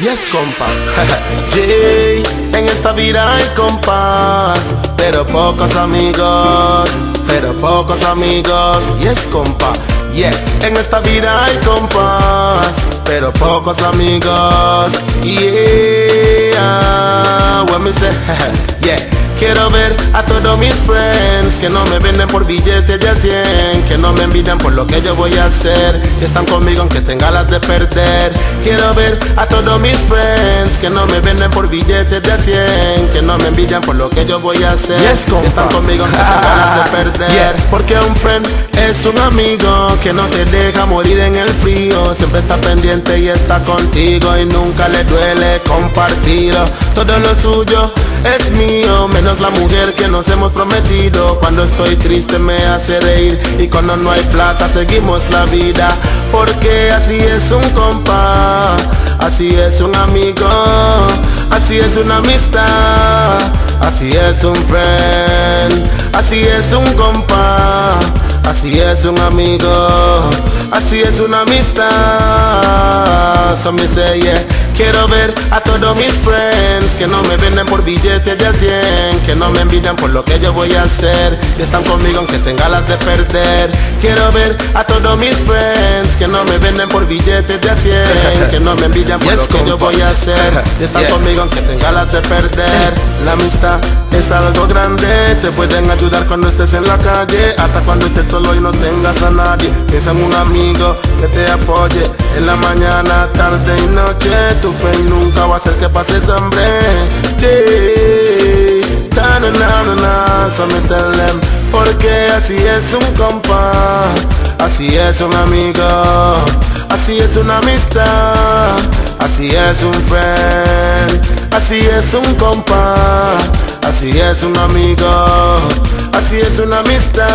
Yes, compa. Jay, en esta vida hay compas, pero pocos amigos, pero pocos amigos. Yes, compa. Yeah, en esta vida hay compas, pero pocos amigos. Yeah, what me say? yeah. Quiero ver a todos mis friends que no me venden por billetes de 100, que no me envidian por lo que yo voy a hacer, que están conmigo aunque tenga las de perder. Quiero ver a todos mis friends que no me venden por billetes de 100, que no me envidian por lo que yo voy a hacer, que están conmigo aunque tenga las de perder. Porque un friend es un amigo que no te deja morir en el frío, siempre está pendiente y está contigo y nunca le duele compartirlo. Todo lo suyo es mío, menos la mujer que nos hemos prometido. Cuando estoy triste me hace reír y cuando no hay plata seguimos la vida. Porque así es un compa, así es un amigo, así es una amistad, así es un friend, así es un compa, así es un amigo, así es una amistad. So say. Quiero ver a todos mis friends que no me venden por billetes de a 100, que no me envidian por lo que yo voy a hacer, que están conmigo aunque tenga las de perder. Quiero ver a todos mis friends que no me venden por billetes de a 100, que no me envidian por lo que yo voy a hacer, que están conmigo aunque tenga las de perder. La amistad es algo grande, te pueden ayudar cuando estés en la calle, hasta cuando estés solo y no tengas a nadie. Piensa en un amigo que te apoye en la mañana, tarde y noche. Tu nunca va a hacer que pases hambre. Yeah. Ta -na -na -na -na. So me tell them, porque así es un compa, así es un amigo, así es una amistad, así es un friend, así es un compa, así es un amigo, así es una amistad.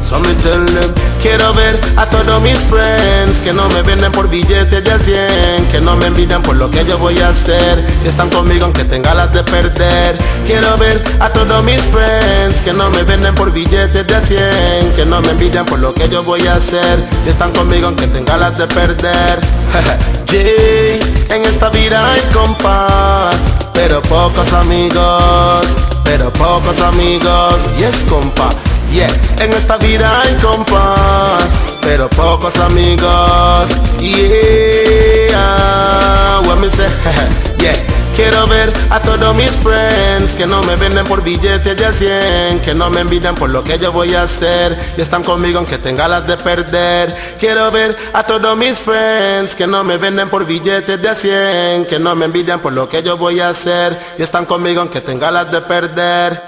So me tell them, quiero ver a todos mis friends que no me venden por billetes de a 100, que no me envidian por lo que yo voy a hacer, que están conmigo aunque tenga las de perder. Quiero ver a todos mis friends que no me venden por billetes de a 100, que no me envidian por lo que yo voy a hacer, que están conmigo aunque tenga las de perder. Jay, en esta vida hay compas, pero pocos amigos, pero pocos amigos. Yes, compa. En esta vida hay compas, pero pocos amigos. Yeah, what me say? yeah. Quiero ver a todos mis friends que no me venden por billetes de a 100, que no me envidian por lo que yo voy a hacer y están conmigo aunque tenga las de perder. Quiero ver a todos mis friends que no me venden por billetes de a 100, que no me envidian por lo que yo voy a hacer y están conmigo aunque tenga las de perder.